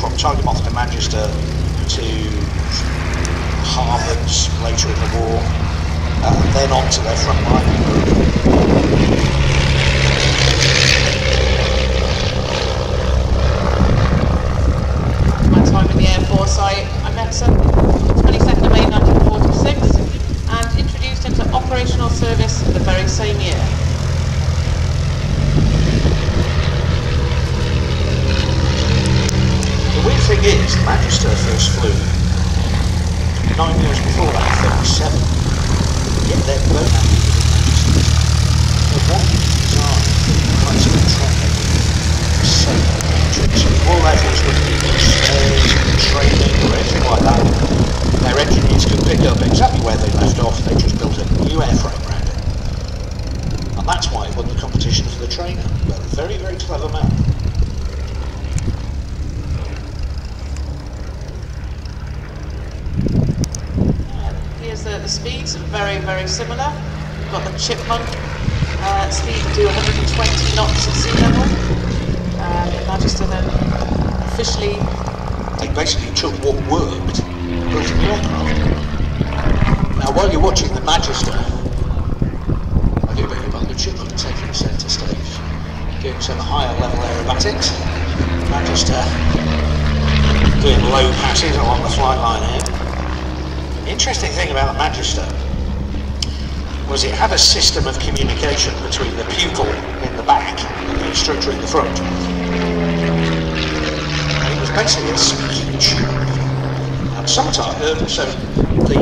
from Tiger Moth to Magister to Harvards later in the war, uh, and then on to their front line my time in the Air Force, I, I met some 22nd of May 1946 and introduced into operational service the very same year. Weird is, Magister first flew nine years before that, 37. Yet they're both. The one design for the train so. All rifles would be training or anything like that. Their engineers could pick up exactly where they left off. They just built a new airframe around it. And that's why it won the competition for the trainer. But a very, very clever man. And here's the, speeds, very, very similar. We've got the Chipmunk uh, speed to do 120 knots at sea level. Um, Magister then officially They basically took what worked built a new aircraft. Now, while you're watching the Magister, I do your pardon, the Chipmunk taking centre stage, doing some higher level aerobatics. Magister doing low passes along the flight line here. The interesting thing about the Magister was it had a system of communication between the pupil in the back and the instructor in the front. And it was basically a tube. And sometimes, uh, so the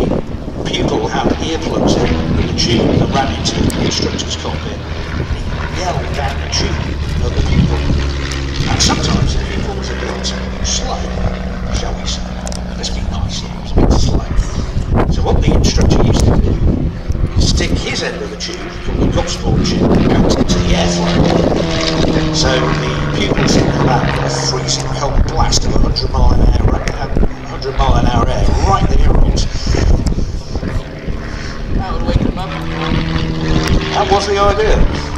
pupil had earplugs in with a tube that ran into the instructor's cockpit. He yelled down the tube at the pupil. And sometimes the pupil was a bit slow, shall we say. Let's be nice, he was a bit slow. So what the instructor used to do is stick end of the tube, called the Gosport tube, out into the airflow. So the pupils in the back got a freezing cold blast of 100 mile an hour, uh, 100 mile an hour air right in the earholes. that would wake them up. That was the idea.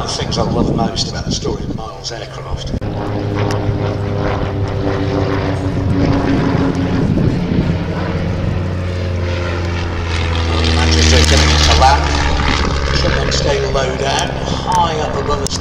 Of the things I love most about the story of Miles Aircraft Magister getting into land, shipment stay low down, high up above us